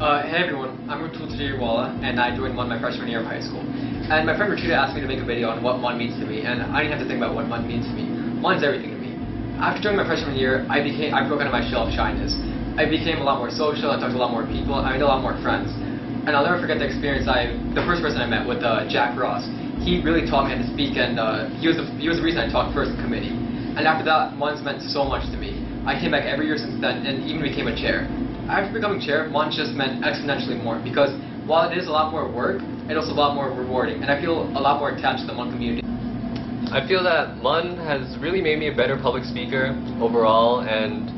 Uh, hey everyone, I'm Rutul Tijoriwala, and I joined MUN my freshman year of high school. And my friend Rachita asked me to make a video on what MUN means to me, and I didn't have to think about what MUN means to me. MUN's everything to me. After joining my freshman year, I became I broke out of my shell of shyness. I became a lot more social, I talked to a lot more people, I made a lot more friends. And I'll never forget the experience I, the first person I met with uh, Jack Ross. He really taught me how to speak, and uh, he, was the, he was the reason I talked first in committee. And after that, MUN's meant so much to me. I came back every year since then, and even became a chair. After becoming chair, MUN just meant exponentially more because while it is a lot more work, it's also a lot more rewarding, and I feel a lot more attached to the MUN community. I feel that MUN has really made me a better public speaker overall and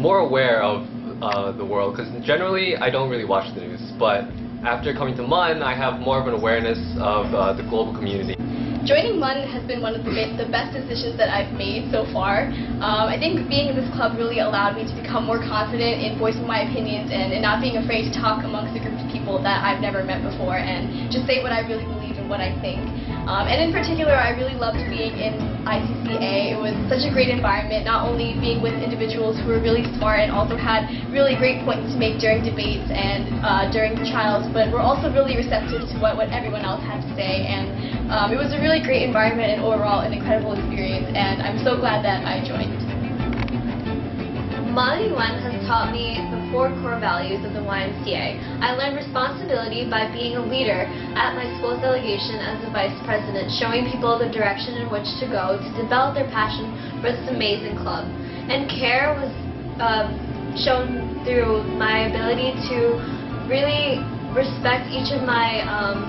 more aware of uh, the world because generally I don't really watch the news, but after coming to MUN, I have more of an awareness of uh, the global community. Joining MUN has been one of the, the best decisions that I've made so far. Um, I think being in this club really allowed me to become more confident in voicing my opinions and, and not being afraid to talk amongst a group of people that I've never met before and just say what I really believe and what I think. Um, and in particular, I really loved being in ICCA. It was such a great environment, not only being with individuals who were really smart and also had really great points to make during debates and uh, during trials, but were also really receptive to what, what everyone else had to say. And um, it was a really great environment and overall an incredible experience, and I'm so glad that I joined. Model UN has taught me the four core values of the YMCA. I learned responsibility by being a leader at my school's delegation as a vice president, showing people the direction in which to go to develop their passion for this amazing club. And care was uh, shown through my ability to really respect each of my um,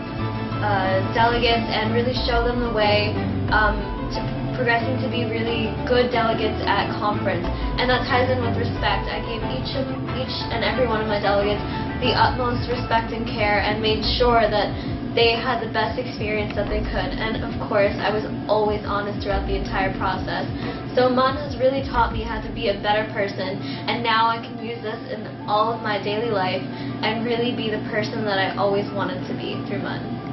uh, delegates and really show them the way um, to progressing to be really good delegates at conference. And that ties in with respect. I gave each of each and every one of my delegates the utmost respect and care and made sure that they had the best experience that they could. And of course, I was always honest throughout the entire process. So MUN has really taught me how to be a better person, and now I can use this in all of my daily life and really be the person that I always wanted to be through MUN.